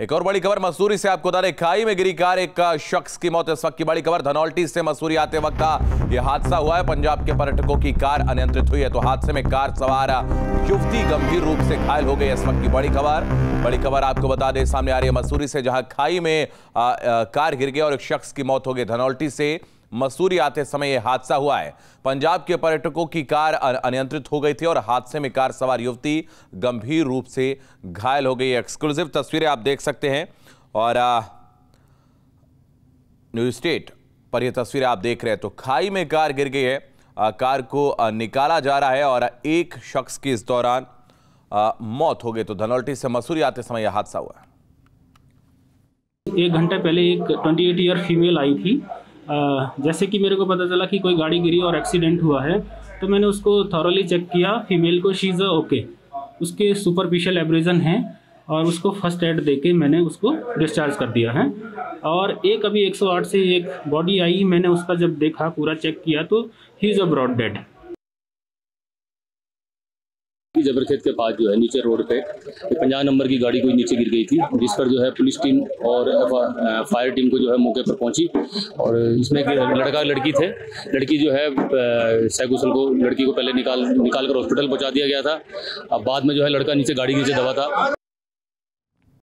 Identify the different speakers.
Speaker 1: एक और बड़ी खबर मसूरी से आपको बता दें खाई में गिरी कार एक शख्स की मौत। इस वक्त की बड़ी खबर धनौल्टी से मसूरी आते वक्त यह हादसा हुआ है पंजाब के पर्यटकों की कार अनियंत्रित हुई है तो हादसे में कार सवार युवती गंभीर रूप से घायल हो गई इस वक्त की बड़ी खबर बड़ी खबर आपको बता दें सामने आ रही है मसूरी से जहाँ खाई में आ, आ, कार गिर गई और एक शख्स की मौत हो गई। धनौल्टी से मसूरी आते समय यह हादसा हुआ है। पंजाब के पर्यटकों की कार अनियंत्रित हो गई थी और हादसे में कार सवार युवती गंभीर रूप से घायल हो गई एक्सक्लूसिव तस्वीरें आप देख सकते हैं और न्यूज़ स्टेट पर यह तस्वीरें आप देख रहे हैं। तो खाई में कार गिर गई है। आ, कार को आ, निकाला जा रहा है और एक शख्स की इस दौरान आ, मौत हो गई। तो धनौल्टी से मसूरी आते समय यह हादसा हुआ
Speaker 2: एक घंटे पहले एक 28 ईयर फीमेल आई थी। जैसे कि मेरे को पता चला कि कोई गाड़ी गिरी और एक्सीडेंट हुआ है तो मैंने उसको थॉरली चेक किया फीमेल को शीज़ ओके उसके सुपरफिशियल एब्रेजन है और उसको फ़र्स्ट एड दे के मैंने उसको डिस्चार्ज कर दिया है। और एक अभी 108 से एक बॉडी आई, मैंने उसका जब देखा, पूरा चेक किया तो he is a brought dead
Speaker 3: Jabarkhet के पास जो है, नीचे रोड पे पंजाब नंबर की गाड़ी कोई नीचे गिर गई थी, जिस पर जो है पुलिस टीम और फायर टीम को जो है मौके पर पहुँची। और इसमें एक लड़का, लड़की थे। लड़की जो है सैकुशल को, लड़की को पहले निकाल निकाल कर हॉस्पिटल पहुँचा दिया गया था। अब बाद में जो है लड़का नीचे गाड़ी नीचे दबा था।